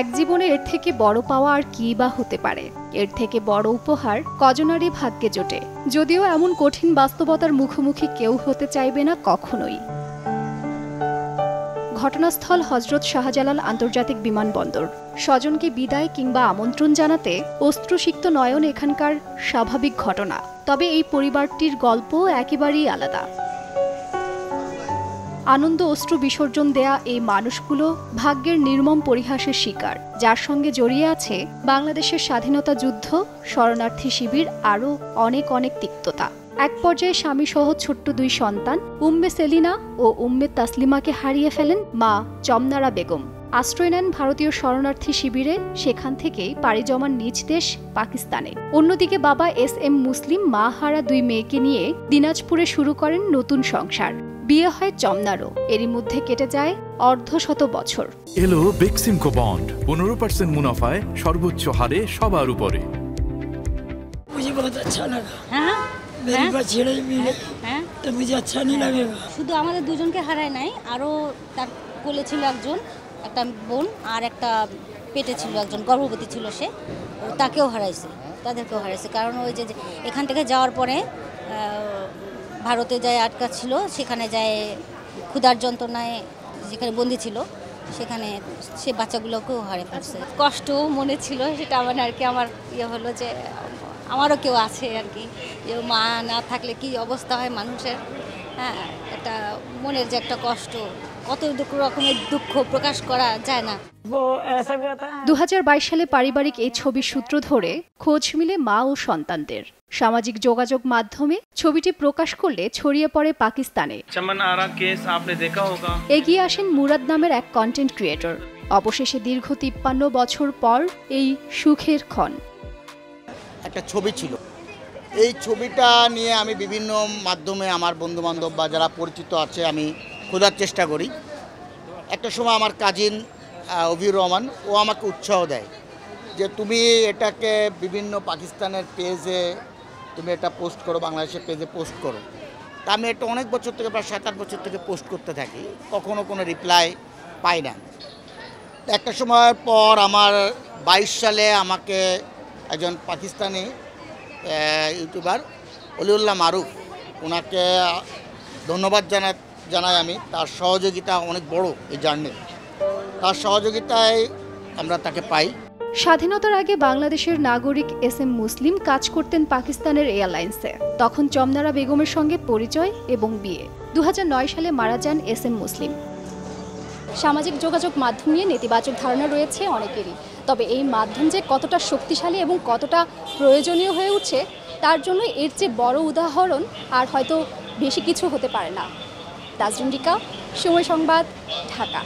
এক জীবনে এর থেকে বড় পাওয়া আর কী বা হতে পারে? এর থেকে বড় উপহার কজনারই ভাগ্যে জোটে। যদিও এমন কঠিন বাস্তবতার মুখোমুখি কেউ হতে চাইবে না কখনোই। ঘটনাস্থল হজরত শাহজালাল আন্তর্জাতিক বিমানবন্দর। স্বজনকে বিদায় কিংবা আমন্ত্রণ জানাতে অস্ত্রসিক্ত নয়ন এখানকার স্বাভাবিক ঘটনা। তবে এই পরিবারটির গল্প একেবারেই আলাদা। আনন্দ অশ্রু বিসর্জন দেয়া এই মানুষগুলো ভাগ্যের নির্মম পরিহাসের শিকার, যার সঙ্গে জড়িয়ে আছে বাংলাদেশের স্বাধীনতা যুদ্ধ, শরণার্থী শিবির, আরও অনেক অনেক তিক্ততা। এক পর্যায়ে স্বামী সহ ছোট্ট দুই সন্তান, উম্মে সেলিনা ও উম্মে তাসলিমাকে হারিয়ে ফেলেন মা চমনারা বেগম। আশ্রয় নেন ভারতীয় শরণার্থী শিবিরে, সেখান থেকেই পাড়ি জমান নিজ দেশ পাকিস্তানে। অন্যদিকে বাবা এস এম মুসলিম মা হারা দুই মেয়েকে নিয়ে দিনাজপুরে শুরু করেন নতুন সংসার। বিয়ে হয় চমনারও। এরই মধ্যে কেটে যায় অর্ধশত বছর। এলো বেক্সিমকো বন্ড। পনেরো পার্সেন্ট মুনাফায় সর্বোচ্চ হারে সবার উপরে। শুধু আমাদের দুজনকে হারায় নাই আরও তার কোলে ছিল একজন একটা বোন আর একটা পেটে ছিল একজন গর্ভবতী ছিল সে তাকেও হারাইছে তাদেরকেও হারাইছে কারণ ওই যে এখান থেকে যাওয়ার পরে ভারতে যায় আটকা ছিল, সেখানে যায় ক্ষুধার যন্ত্রণায় যেখানে বন্দি ছিল, সেখানে সে বাচ্চাগুলোকেও হারে ফেলছে। কষ্ট মনে ছিল, সেটা মানে আর কি আমার ইয়ে হলো যে, আমারও কেউ আছে আর কি মা না থাকলে কি অবস্থা হয় মানুষের? হ্যাঁ একটা মনের যে একটা কষ্ট কত রকমের দুঃখ প্রকাশ করা যায় না। দু সালে পারিবারিক এই ছবির সূত্র ধরে খোঁজ মিলে মা ও সন্তানদের। সামাজিক যোগাযোগ মাধ্যমে ছবিটি প্রকাশ করলে ছড়িয়ে পড়ে পাকিস্তানে। এগিয়ে আসেন মুরাদ নামের এক কন্টেন্ট ক্রিয়েটর অবশেষে দীর্ঘ তিপ্পান্ন বছর পর এই সুখের ক্ষণ। একটা ছবি ছিল এই ছবিটা নিয়ে আমি বিভিন্ন মাধ্যমে আমার বন্ধুবান্ধব বা যারা পরিচিত আছে, আমি খোঁজার চেষ্টা করি। একটা সময় আমার কাজিন অভির রহমান, ও আমাকে উৎসাহ দেয় যে তুমি এটাকে বিভিন্ন পাকিস্তানের পেজে তুমি এটা পোস্ট করো, বাংলাদেশের পেজে পোস্ট করো। তা আমি এটা অনেক বছর থেকে, প্রায় সাত আট বছর থেকে পোস্ট করতে থাকি, কখনো কোনো রিপ্লাই পাই না। একটা সময়ের পর আমার বাইশ সালে আমাকে একজন পাকিস্তানি ইউটিউবার অলিউল্লাহ মারুফ। ওনাকে ধন্যবাদ জানা, জানাই আমি। তার সহযোগিতা অনেক বড় এই জার্নি তার সহযোগিতায় আমরা তাকে পাই। স্বাধীনতার আগে বাংলাদেশের নাগরিক এস এম মুসলিম কাজ করতেন পাকিস্তানের এয়ারলাইন্সে। তখন চমনারা বেগমের সঙ্গে পরিচয় এবং বিয়ে। দু হাজার নয় সালে মারা যান এস এম মুসলিম। সামাজিক যোগাযোগ মাধ্যম নিয়ে নেতিবাচক ধারণা রয়েছে অনেকেরই। তবে এই মাধ্যম যে কতটা শক্তিশালী এবং কতটা প্রয়োজনীয় হয়ে উঠছে, তার জন্য এর চেয়ে বড় উদাহরণ আর হয়তো বেশি কিছু হতে পারে না। তাজরিন সময় সংবাদ, ঢাকা।